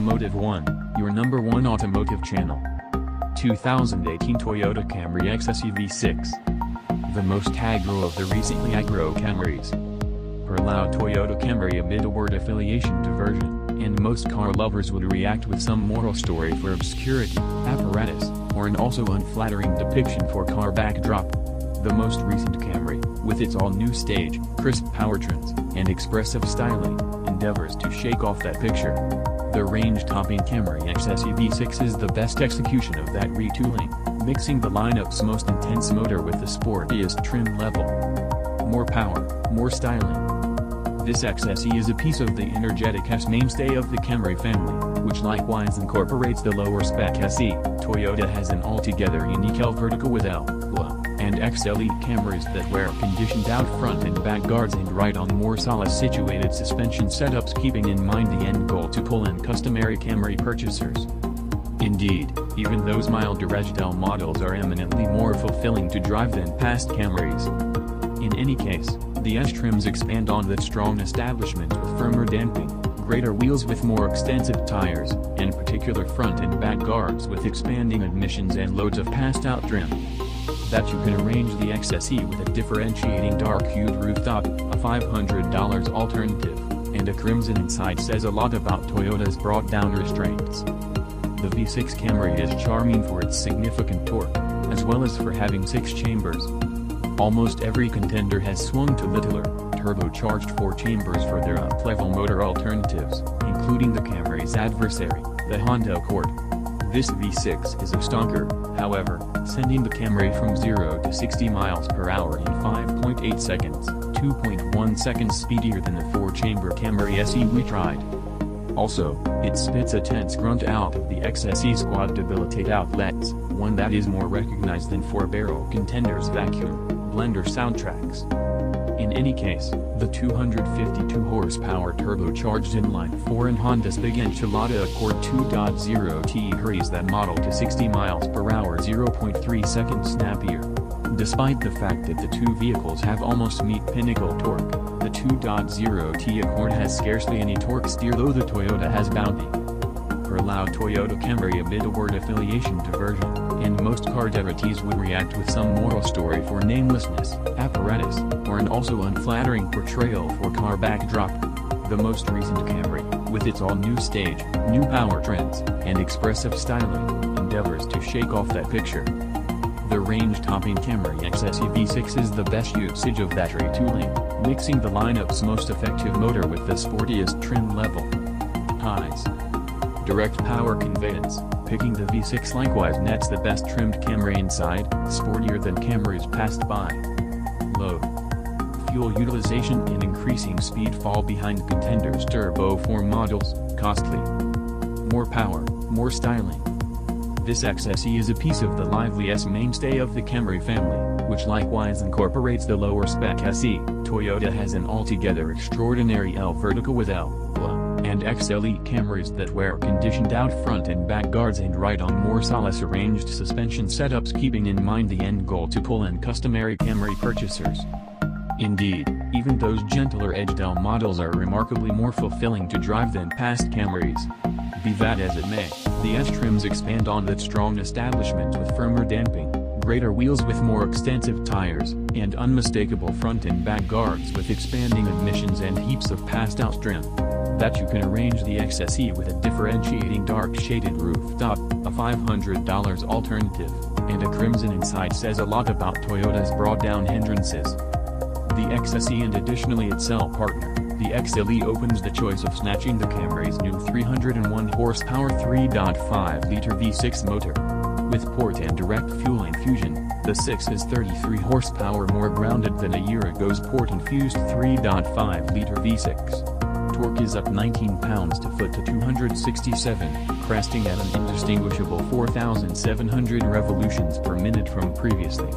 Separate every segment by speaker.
Speaker 1: Automotive One, your number one automotive channel. 2018 Toyota Camry XSE V6. The most aggro of the recently aggro Camrys. Per loud Toyota Camry amid a word affiliation diversion, and most car lovers would react with some moral story for obscurity, apparatus, or an also unflattering depiction for car backdrop. The most recent Camry, with its all-new stage, crisp powertrains, and expressive styling, endeavors to shake off that picture. The range-topping Camry XSE V6 is the best execution of that retooling, mixing the lineup's most intense motor with the sportiest trim level. More power, more styling. This XSE is a piece of the energetic S mainstay of the Camry family, which likewise incorporates the lower spec SE. Toyota has an altogether unique L vertical with L, and XLE Camrys that wear conditioned out front and back guards and ride on more solid situated suspension setups keeping in mind the end goal to pull in customary Camry purchasers. Indeed, even those milder edged models are eminently more fulfilling to drive than past Camrys. In any case, the S trims expand on that strong establishment with firmer damping, greater wheels with more extensive tires, and particular front and back guards with expanding admissions and loads of passed-out trim that you can arrange the XSE with a differentiating dark hued rooftop, a $500 alternative, and a crimson inside says a lot about Toyota's brought down restraints. The V6 Camry is charming for its significant torque, as well as for having six chambers. Almost every contender has swung to littler, turbocharged four chambers for their up-level motor alternatives, including the Camry's adversary, the Honda Accord. This V6 is a stonker, however, sending the Camry from 0 to 60 miles per hour in 5.8 seconds, 2.1 seconds speedier than the 4-chamber Camry SE we tried. Also, it spits a tense grunt out of the XSE squad debilitate outlets, one that is more recognized than 4-barrel contenders vacuum, blender soundtracks. In any case, the 252 horsepower turbocharged inline-4 in Honda's big enchilada Accord 2.0T hurries that model to 60 miles per hour 0.3 seconds snappier. Despite the fact that the two vehicles have almost meet pinnacle torque, the 2.0T Accord has scarcely any torque steer though the Toyota has bounty. Loud Toyota Camry a word affiliation to diversion and most car devotees would react with some moral story for namelessness, apparatus, or an also unflattering portrayal for car backdrop. The most recent Camry, with its all-new stage, new powertrains, and expressive styling, endeavors to shake off that picture. The range-topping Camry XSE V6 is the best usage of that retooling, mixing the lineup's most effective motor with the sportiest trim level. Highs. Direct power conveyance, picking the V6 likewise nets the best trimmed Camry inside, sportier than Camrys passed by. Low. Fuel utilization and increasing speed fall behind contenders Turbo 4 models, costly. More power, more styling. This XSE is a piece of the lively S mainstay of the Camry family, which likewise incorporates the lower spec SE. Toyota has an altogether extraordinary L vertical with L, and XLE Camrys that wear conditioned out front and back guards and ride on more solid arranged suspension setups keeping in mind the end goal to pull in customary Camry purchasers. Indeed, even those gentler edged models are remarkably more fulfilling to drive than past Camrys. Be that as it may, the S trims expand on that strong establishment with firmer damping, greater wheels with more extensive tires, and unmistakable front and back guards with expanding admissions and heaps of passed-out trim. That you can arrange the XSE with a differentiating dark shaded rooftop, a $500 alternative, and a crimson inside says a lot about Toyota's brought down hindrances. The XSE and additionally its cell partner, the XLE opens the choice of snatching the Camry's new 301 horsepower 3.5-liter V6 motor. With port and direct fuel infusion, the 6 is 33 horsepower more grounded than a year ago's port-infused 3.5-liter V6. Torque is up 19 pounds to foot to 267, cresting at an indistinguishable 4,700 revolutions per minute from previously.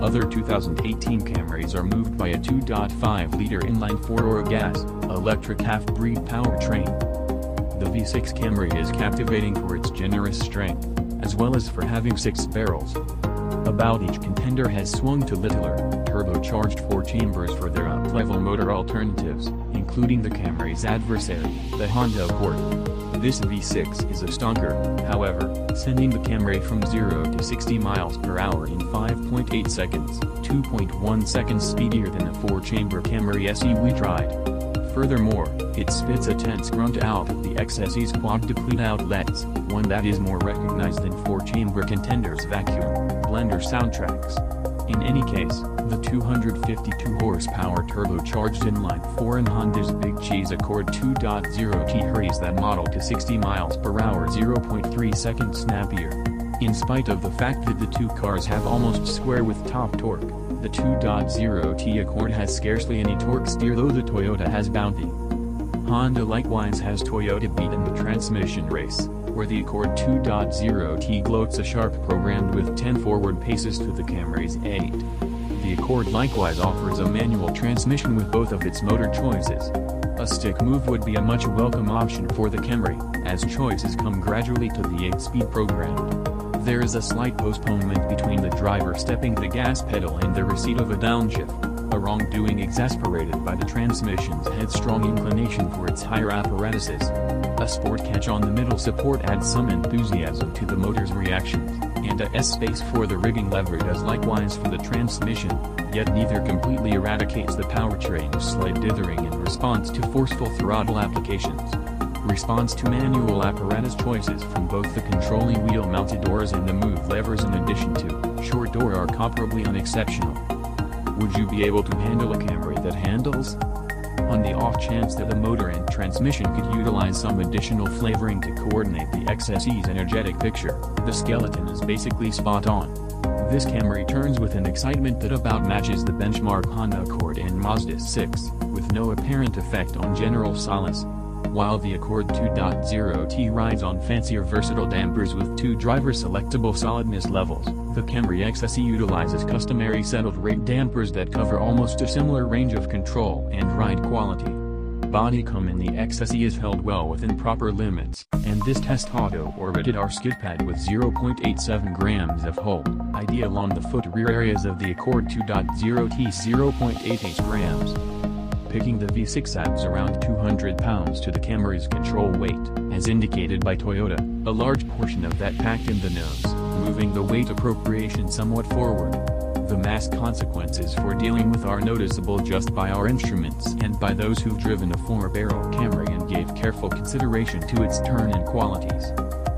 Speaker 1: Other 2018 Camrys are moved by a 2.5-liter inline 4 or gas, electric half-breed powertrain. The V6 Camry is captivating for its generous strength, as well as for having six barrels. About each contender has swung to littler, turbocharged four chambers for their up-level motor alternatives, including the Camry's adversary, the Honda Accord. This V6 is a stonker, however, sending the Camry from 0 to 60 miles per hour in 5.8 seconds, 2.1 seconds speedier than the four-chamber Camry SE we tried. Furthermore, it spits a tense grunt out of the XSE's quad-depleted outlets, one that is more recognized than four-chamber contenders vacuum, blender soundtracks. In any case, the 252 horsepower turbocharged inline-4 in Honda's Big Cheese Accord 2.0T hurries that model to 60 miles per hour 0.3 seconds snappier. In spite of the fact that the two cars have almost square with top torque, the 2.0T Accord has scarcely any torque steer though the Toyota has bounty. Honda likewise has Toyota beat in the transmission race, where the Accord 2.0T gloats a sharp programmed with 10 forward paces to the Camry's 8. The Accord likewise offers a manual transmission with both of its motor choices. A stick move would be a much welcome option for the Camry, as choices come gradually to the 8-speed program. There is a slight postponement between the driver stepping the gas pedal and the receipt of a downshift, a wrongdoing exasperated by the transmission's headstrong inclination for its higher apparatuses. A sport catch on the middle support adds some enthusiasm to the motor's reactions, and a S-space for the rigging lever does likewise for the transmission, yet neither completely eradicates the powertrain's slight dithering in response to forceful throttle applications response to manual apparatus choices from both the controlling wheel-mounted doors and the move levers in addition to short door are comparably unexceptional. Would you be able to handle a Camry that handles? On the off chance that the motor and transmission could utilize some additional flavoring to coordinate the XSE's energetic picture, the skeleton is basically spot on. This Camry turns with an excitement that about matches the benchmark Honda Accord and Mazda 6, with no apparent effect on general solace. While the Accord 2.0T rides on fancier versatile dampers with two driver-selectable solidness levels, the Camry XSE utilizes customary settled rate dampers that cover almost a similar range of control and ride quality. Body come in the XSE is held well within proper limits, and this test auto orbited our skid pad with 0.87 grams of hold, ideal on the foot rear areas of the Accord 2.0T 0.88 grams picking the V6 adds around 200 pounds to the Camry's control weight, as indicated by Toyota, a large portion of that packed in the nose, moving the weight appropriation somewhat forward. The mass consequences for dealing with are noticeable just by our instruments and by those who've driven a four-barrel Camry and gave careful consideration to its turn and qualities.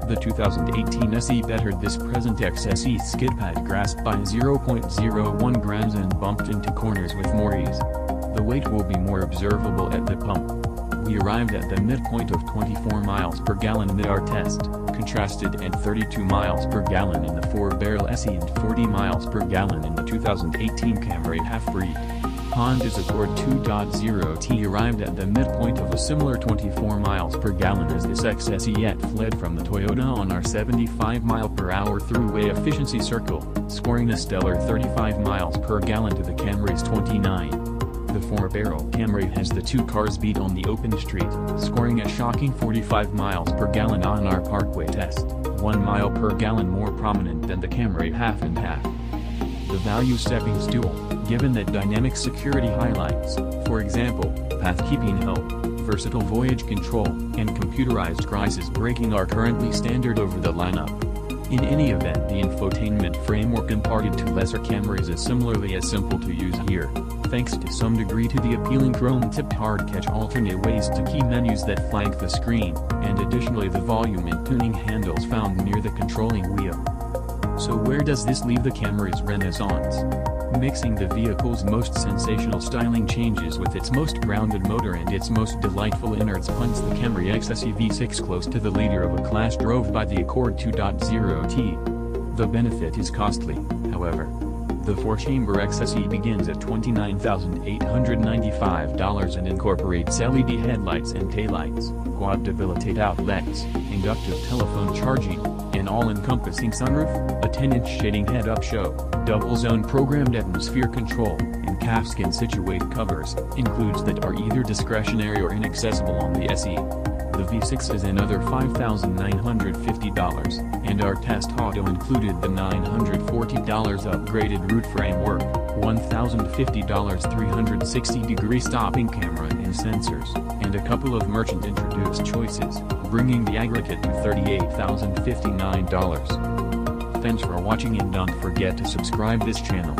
Speaker 1: The 2018 SE bettered this present XSE skid pad grasp by 0.01 grams and bumped into corners with more ease the weight will be more observable at the pump. We arrived at the midpoint of 24 miles per gallon mid our test, contrasted at 32 miles per gallon in the 4-barrel SE and 40 miles per gallon in the 2018 Camry half-breed. Honda's Accord 2.0T arrived at the midpoint of a similar 24 miles per gallon as this XSE yet fled from the Toyota on our 75 mile per hour throughway efficiency circle, scoring a stellar 35 miles per gallon to the Camry's 29. The four-barrel Camry has the two cars beat on the open street, scoring a shocking 45 miles per gallon on our parkway test, 1 mile per gallon more prominent than the Camry half and half. The value stepping stool, given that dynamic security highlights, for example, path-keeping help, versatile voyage control, and computerized crisis braking are currently standard over the lineup. In any event the infotainment framework imparted to lesser Camrys is similarly as simple to use here thanks to some degree to the appealing chrome-tipped hard catch alternate ways to key menus that flank the screen, and additionally the volume and tuning handles found near the controlling wheel. So where does this leave the Camry's renaissance? Mixing the vehicle's most sensational styling changes with its most grounded motor and its most delightful innards punts the Camry XSE V6 close to the leader of a class drove by the Accord 2.0T. The benefit is costly, however. The four-chamber XSE begins at $29,895 and incorporates LED headlights and taillights, quad debilitate outlets, inductive telephone charging, an all-encompassing sunroof, a 10-inch shading head-up show, double-zone programmed atmosphere control, and calfskin situate covers, includes that are either discretionary or inaccessible on the SE. The V6 is another $5,950, and our test auto included the $940 upgraded root framework, $1,050 360 degree stopping camera and sensors, and a couple of merchant introduced choices, bringing the aggregate to $38,059. Thanks for watching and don't forget to subscribe this channel.